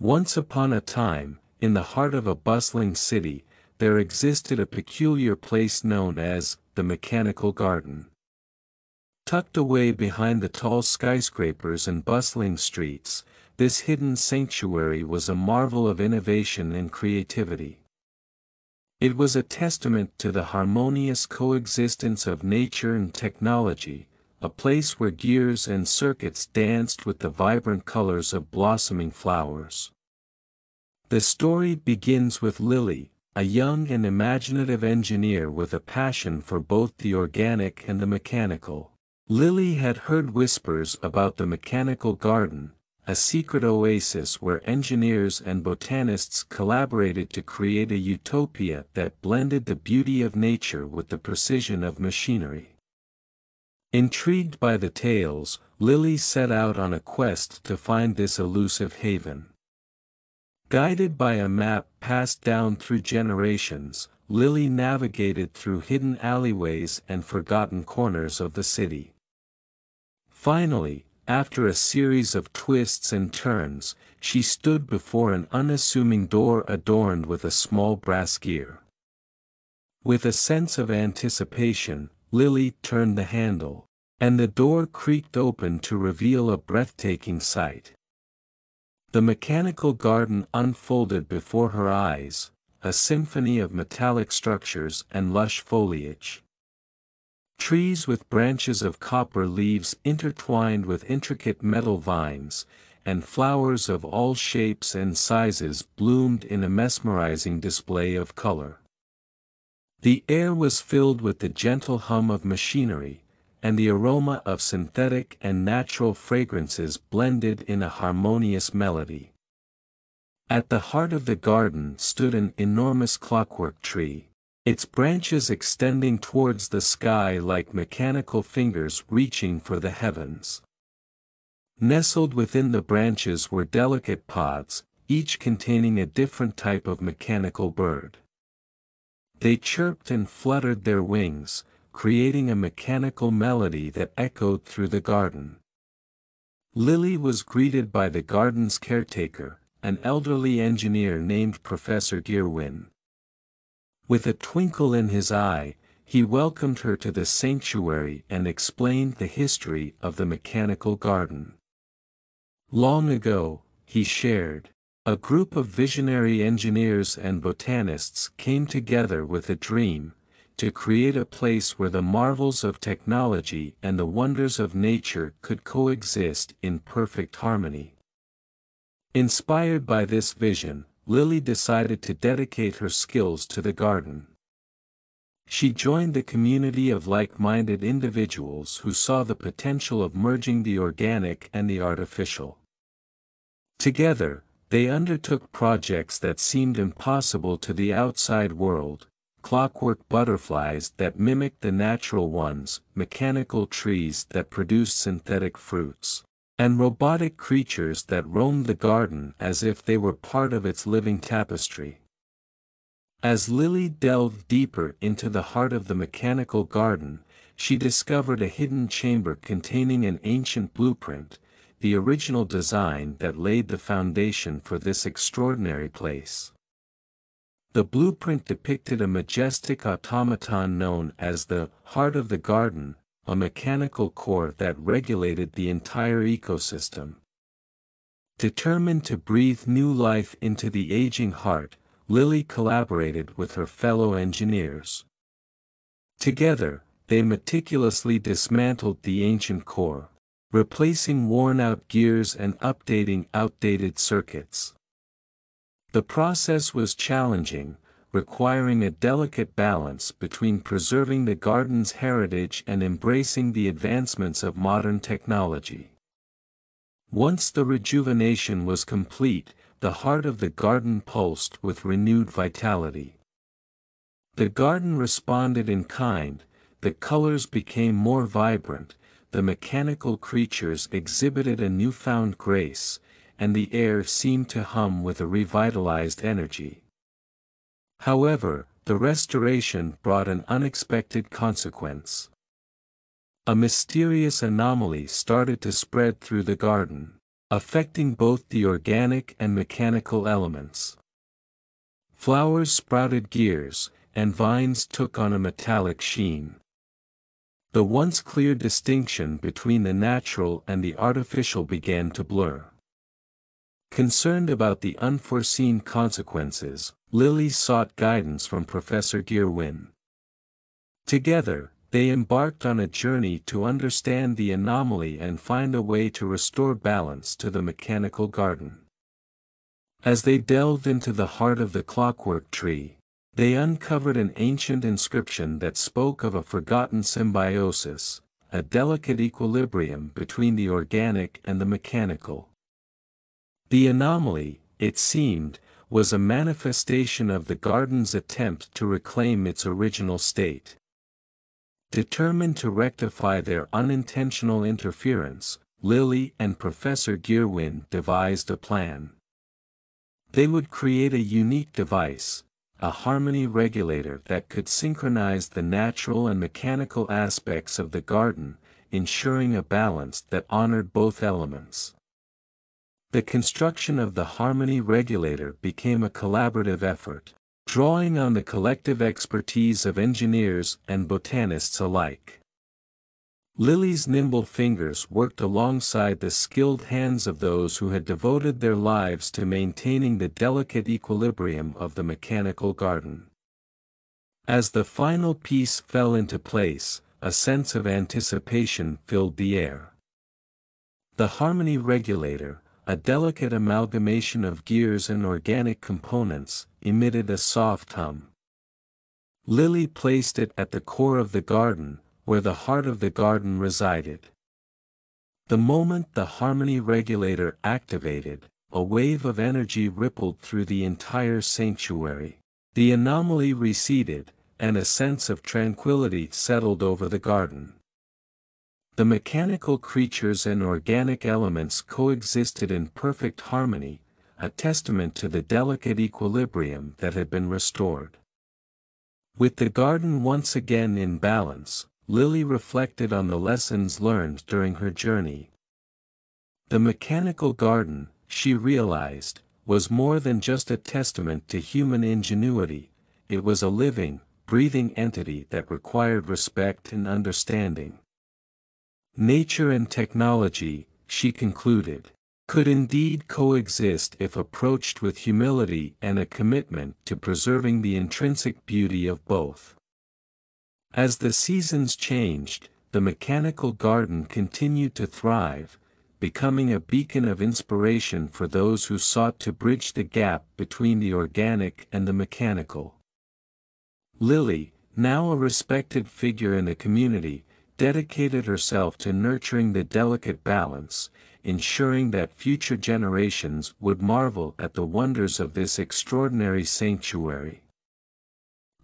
Once upon a time, in the heart of a bustling city, there existed a peculiar place known as, the Mechanical Garden. Tucked away behind the tall skyscrapers and bustling streets, this hidden sanctuary was a marvel of innovation and creativity. It was a testament to the harmonious coexistence of nature and technology, a place where gears and circuits danced with the vibrant colors of blossoming flowers. The story begins with Lily, a young and imaginative engineer with a passion for both the organic and the mechanical. Lily had heard whispers about the mechanical garden, a secret oasis where engineers and botanists collaborated to create a utopia that blended the beauty of nature with the precision of machinery. Intrigued by the tales, Lily set out on a quest to find this elusive haven. Guided by a map passed down through generations, Lily navigated through hidden alleyways and forgotten corners of the city. Finally, after a series of twists and turns, she stood before an unassuming door adorned with a small brass gear. With a sense of anticipation, Lily turned the handle, and the door creaked open to reveal a breathtaking sight. The mechanical garden unfolded before her eyes, a symphony of metallic structures and lush foliage. Trees with branches of copper leaves intertwined with intricate metal vines, and flowers of all shapes and sizes bloomed in a mesmerizing display of color. The air was filled with the gentle hum of machinery, and the aroma of synthetic and natural fragrances blended in a harmonious melody. At the heart of the garden stood an enormous clockwork tree, its branches extending towards the sky like mechanical fingers reaching for the heavens. Nestled within the branches were delicate pods, each containing a different type of mechanical bird. They chirped and fluttered their wings, creating a mechanical melody that echoed through the garden. Lily was greeted by the garden's caretaker, an elderly engineer named Professor Gearwin. With a twinkle in his eye, he welcomed her to the sanctuary and explained the history of the mechanical garden. Long ago, he shared, a group of visionary engineers and botanists came together with a dream, to create a place where the marvels of technology and the wonders of nature could coexist in perfect harmony. Inspired by this vision, Lily decided to dedicate her skills to the garden. She joined the community of like-minded individuals who saw the potential of merging the organic and the artificial. Together, they undertook projects that seemed impossible to the outside world, clockwork butterflies that mimicked the natural ones, mechanical trees that produced synthetic fruits and robotic creatures that roamed the garden as if they were part of its living tapestry. As Lily delved deeper into the heart of the mechanical garden, she discovered a hidden chamber containing an ancient blueprint, the original design that laid the foundation for this extraordinary place. The blueprint depicted a majestic automaton known as the Heart of the Garden, a mechanical core that regulated the entire ecosystem. Determined to breathe new life into the aging heart, Lily collaborated with her fellow engineers. Together, they meticulously dismantled the ancient core, replacing worn-out gears and updating outdated circuits. The process was challenging, requiring a delicate balance between preserving the garden's heritage and embracing the advancements of modern technology. Once the rejuvenation was complete, the heart of the garden pulsed with renewed vitality. The garden responded in kind, the colors became more vibrant, the mechanical creatures exhibited a newfound grace, and the air seemed to hum with a revitalized energy. However, the restoration brought an unexpected consequence. A mysterious anomaly started to spread through the garden. affecting both the organic and mechanical elements. Flowers sprouted gears, and vines took on a metallic sheen. The once clear distinction between the natural and the artificial began to blur. Concerned about the unforeseen consequences, Lily sought guidance from Professor Gearwin. Together, they embarked on a journey to understand the anomaly and find a way to restore balance to the mechanical garden. As they delved into the heart of the clockwork tree, they uncovered an ancient inscription that spoke of a forgotten symbiosis, a delicate equilibrium between the organic and the mechanical. The anomaly, it seemed, was a manifestation of the garden's attempt to reclaim its original state. Determined to rectify their unintentional interference, Lily and Professor Gearwin devised a plan. They would create a unique device, a harmony regulator that could synchronize the natural and mechanical aspects of the garden, ensuring a balance that honored both elements. The construction of the harmony regulator became a collaborative effort, drawing on the collective expertise of engineers and botanists alike. Lily's nimble fingers worked alongside the skilled hands of those who had devoted their lives to maintaining the delicate equilibrium of the mechanical garden. As the final piece fell into place, a sense of anticipation filled the air. The harmony regulator, a delicate amalgamation of gears and organic components, emitted a soft hum. Lily placed it at the core of the garden, where the heart of the garden resided. The moment the harmony regulator activated, a wave of energy rippled through the entire sanctuary. The anomaly receded, and a sense of tranquility settled over the garden. The mechanical creatures and organic elements coexisted in perfect harmony, a testament to the delicate equilibrium that had been restored. With the garden once again in balance, Lily reflected on the lessons learned during her journey. The mechanical garden, she realized, was more than just a testament to human ingenuity, it was a living, breathing entity that required respect and understanding. Nature and technology, she concluded, could indeed coexist if approached with humility and a commitment to preserving the intrinsic beauty of both. As the seasons changed, the mechanical garden continued to thrive, becoming a beacon of inspiration for those who sought to bridge the gap between the organic and the mechanical. Lily, now a respected figure in the community, dedicated herself to nurturing the delicate balance, ensuring that future generations would marvel at the wonders of this extraordinary sanctuary.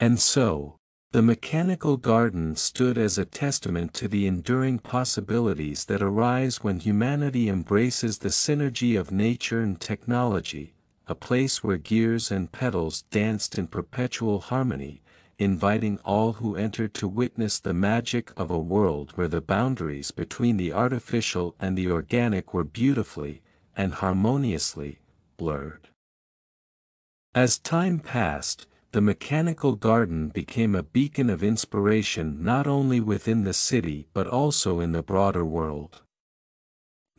And so, the mechanical garden stood as a testament to the enduring possibilities that arise when humanity embraces the synergy of nature and technology, a place where gears and pedals danced in perpetual harmony, inviting all who entered to witness the magic of a world where the boundaries between the artificial and the organic were beautifully, and harmoniously, blurred. As time passed, the mechanical garden became a beacon of inspiration not only within the city but also in the broader world.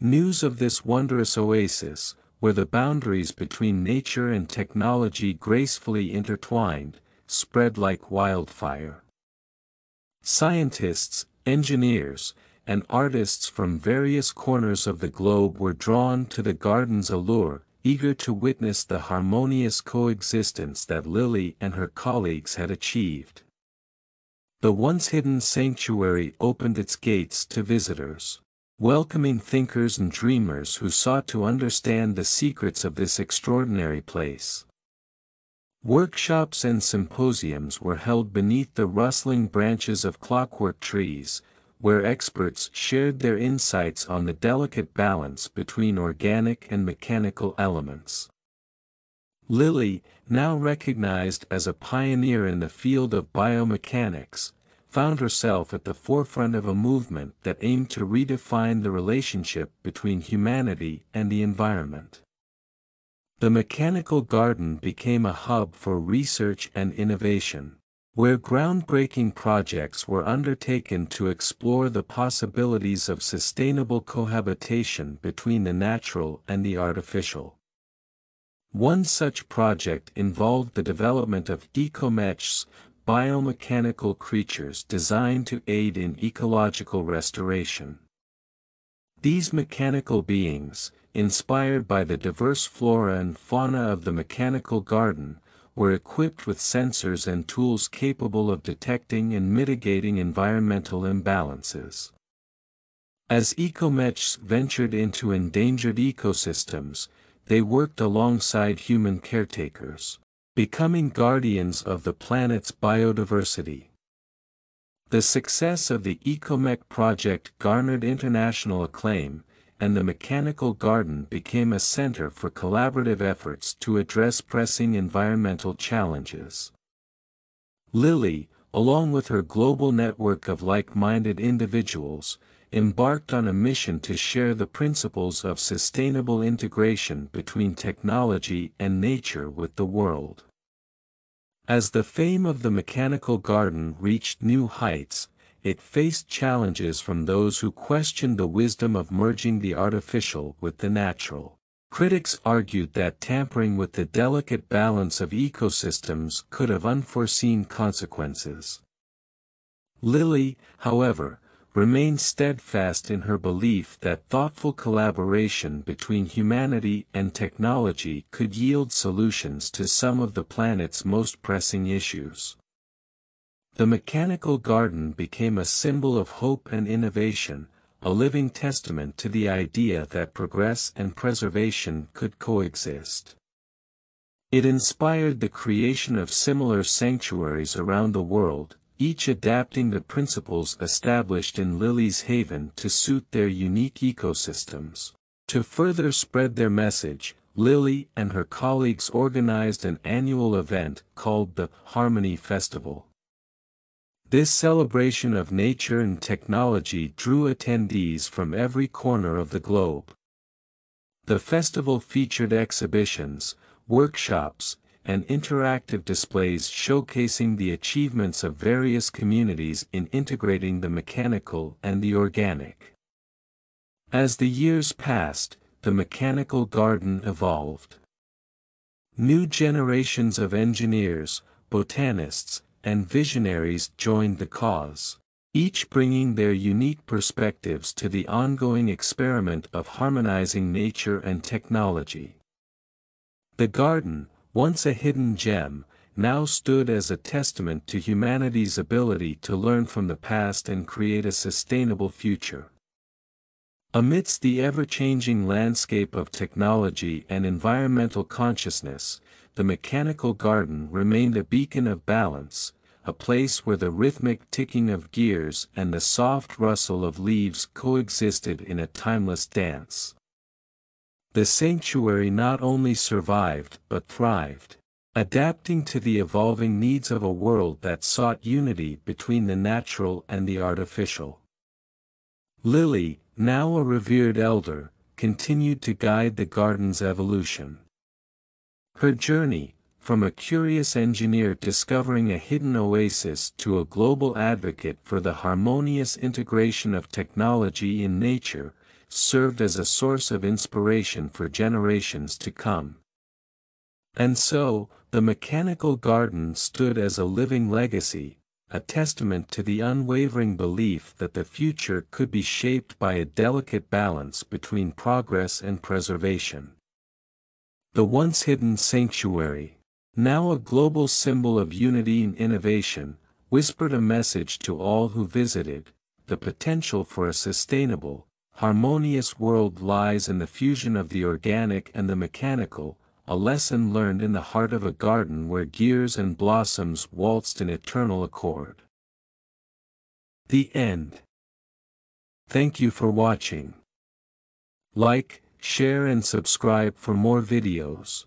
News of this wondrous oasis, where the boundaries between nature and technology gracefully intertwined, spread like wildfire. Scientists, engineers, and artists from various corners of the globe were drawn to the garden's allure, eager to witness the harmonious coexistence that Lily and her colleagues had achieved. The once hidden sanctuary opened its gates to visitors, welcoming thinkers and dreamers who sought to understand the secrets of this extraordinary place. Workshops and symposiums were held beneath the rustling branches of clockwork trees, where experts shared their insights on the delicate balance between organic and mechanical elements. Lily, now recognized as a pioneer in the field of biomechanics, found herself at the forefront of a movement that aimed to redefine the relationship between humanity and the environment. The Mechanical Garden became a hub for research and innovation, where groundbreaking projects were undertaken to explore the possibilities of sustainable cohabitation between the natural and the artificial. One such project involved the development of ecomechs, biomechanical creatures designed to aid in ecological restoration. These mechanical beings, inspired by the diverse flora and fauna of the mechanical garden, were equipped with sensors and tools capable of detecting and mitigating environmental imbalances. As ecomechs ventured into endangered ecosystems, they worked alongside human caretakers, becoming guardians of the planet's biodiversity. The success of the EcoMech project garnered international acclaim, and the Mechanical Garden became a center for collaborative efforts to address pressing environmental challenges. Lily, along with her global network of like-minded individuals, embarked on a mission to share the principles of sustainable integration between technology and nature with the world. As the fame of the Mechanical Garden reached new heights, it faced challenges from those who questioned the wisdom of merging the artificial with the natural. Critics argued that tampering with the delicate balance of ecosystems could have unforeseen consequences. Lily, however, remained steadfast in her belief that thoughtful collaboration between humanity and technology could yield solutions to some of the planet's most pressing issues. The mechanical garden became a symbol of hope and innovation, a living testament to the idea that progress and preservation could coexist. It inspired the creation of similar sanctuaries around the world, each adapting the principles established in Lily's Haven to suit their unique ecosystems. To further spread their message, Lily and her colleagues organized an annual event called the Harmony Festival. This celebration of nature and technology drew attendees from every corner of the globe. The festival featured exhibitions, workshops, and interactive displays showcasing the achievements of various communities in integrating the mechanical and the organic. As the years passed, the mechanical garden evolved. New generations of engineers, botanists, and visionaries joined the cause, each bringing their unique perspectives to the ongoing experiment of harmonizing nature and technology. The garden, once a hidden gem, now stood as a testament to humanity's ability to learn from the past and create a sustainable future. Amidst the ever-changing landscape of technology and environmental consciousness, the mechanical garden remained a beacon of balance, a place where the rhythmic ticking of gears and the soft rustle of leaves coexisted in a timeless dance. The sanctuary not only survived but thrived, adapting to the evolving needs of a world that sought unity between the natural and the artificial. Lily, now a revered elder, continued to guide the garden's evolution. Her journey, from a curious engineer discovering a hidden oasis to a global advocate for the harmonious integration of technology in nature, served as a source of inspiration for generations to come. And so, the mechanical garden stood as a living legacy, a testament to the unwavering belief that the future could be shaped by a delicate balance between progress and preservation. The once hidden sanctuary, now a global symbol of unity and innovation, whispered a message to all who visited, the potential for a sustainable, harmonious world lies in the fusion of the organic and the mechanical, a lesson learned in the heart of a garden where gears and blossoms waltzed in eternal accord. The End Thank you for watching. Like, share and subscribe for more videos.